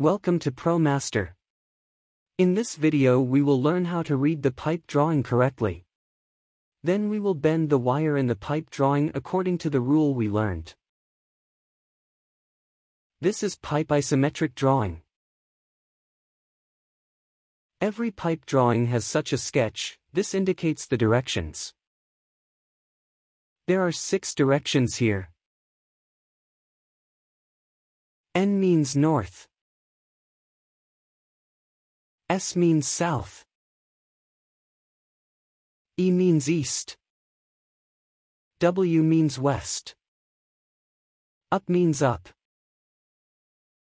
Welcome to ProMaster. In this video we will learn how to read the pipe drawing correctly. Then we will bend the wire in the pipe drawing according to the rule we learned. This is pipe isometric drawing. Every pipe drawing has such a sketch, this indicates the directions. There are six directions here. N means north. S means south. E means east. W means west. Up means up.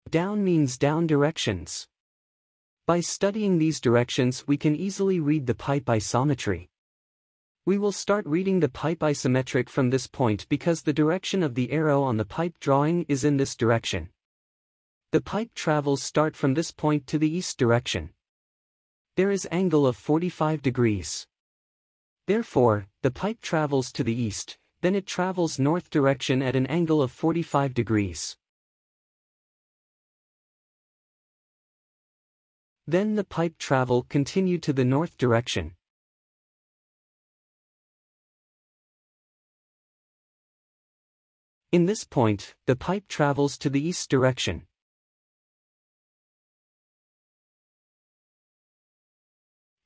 Down means down directions. By studying these directions we can easily read the pipe isometry. We will start reading the pipe isometric from this point because the direction of the arrow on the pipe drawing is in this direction. The pipe travels start from this point to the east direction. There is angle of 45 degrees. Therefore, the pipe travels to the east, then it travels north direction at an angle of 45 degrees. Then the pipe travel continue to the north direction. In this point, the pipe travels to the east direction.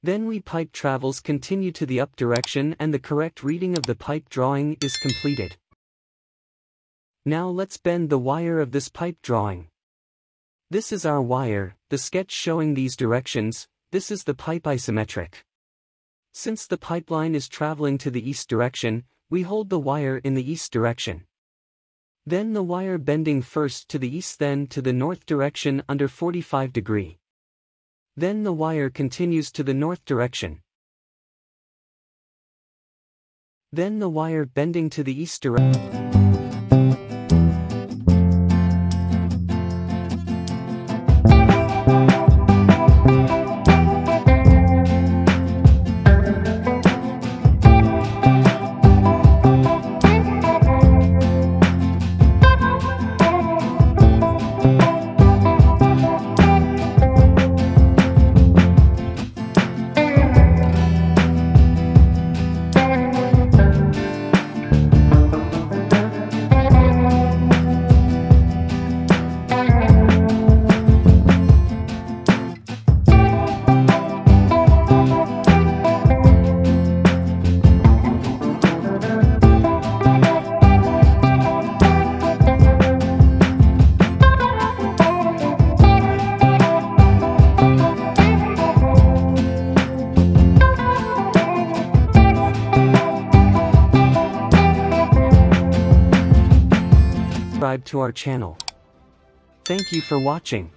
Then we pipe travels continue to the up direction and the correct reading of the pipe drawing is completed. Now let's bend the wire of this pipe drawing. This is our wire, the sketch showing these directions, this is the pipe isometric. Since the pipeline is traveling to the east direction, we hold the wire in the east direction. Then the wire bending first to the east then to the north direction under 45 degree. Then the wire continues to the north direction. Then the wire bending to the east direction. Subscribe to our channel. Thank you for watching.